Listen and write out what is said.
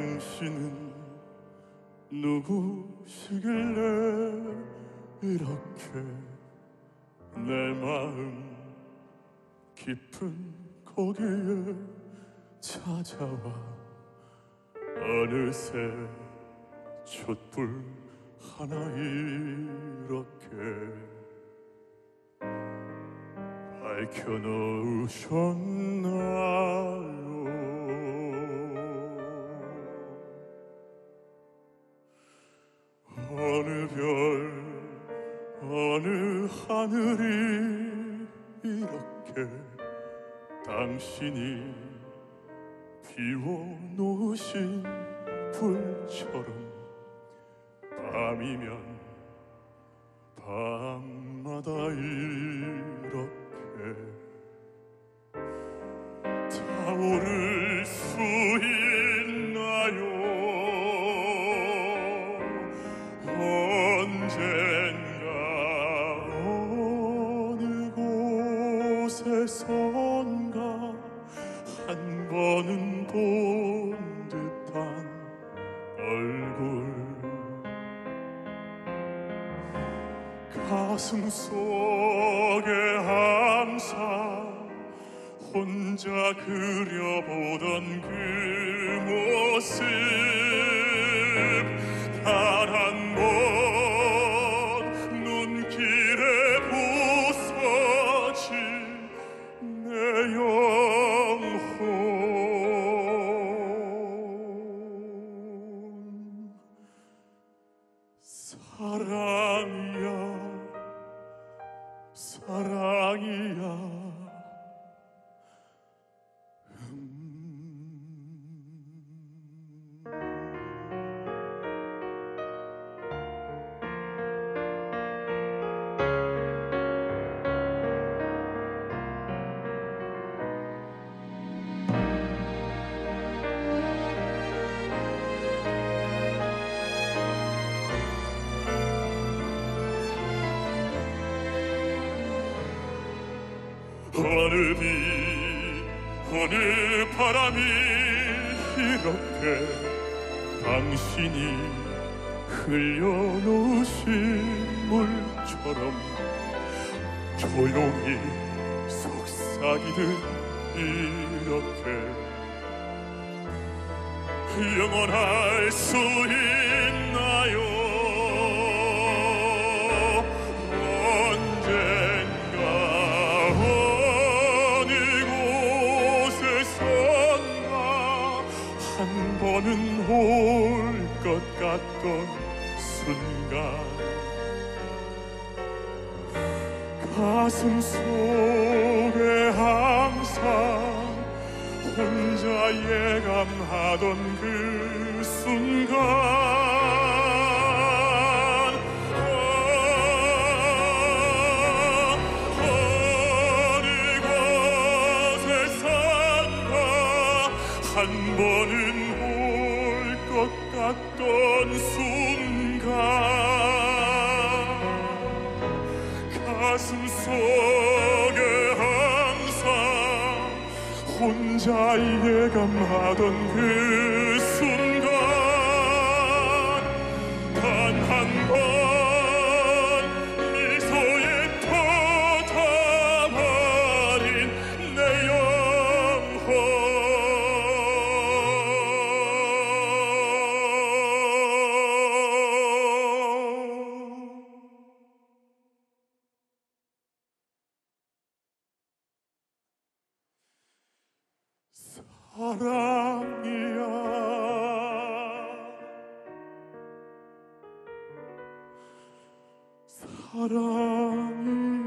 당신은 누구시길래 이렇게 내 마음 깊은 거기에 찾아와 어느새 촛불 하나 이렇게 밝혀놓으셨나요 어느 별 어느 하늘이 이렇게 당신이 비워 놓으신 불처럼 밤이면 밤마다 이 언젠가 어느 곳에선가 한 번은 본 듯한 얼굴. 가슴 속에 항상 혼자 그려보던 그 모습 사랑이야 사랑이야 비 어느 바람이 이렇게 당신이 흘려놓으신 물처럼 조용히 속삭이듯 이렇게 영원할 수 있나요 한 번은 올 것 같던 순간. 가슴 속에 항상 혼자 예감하던 그 순간 한 번은 올 것 같던 순간 가슴 속에 항상 혼자 예감하던 그 순간 사랑이야. 사랑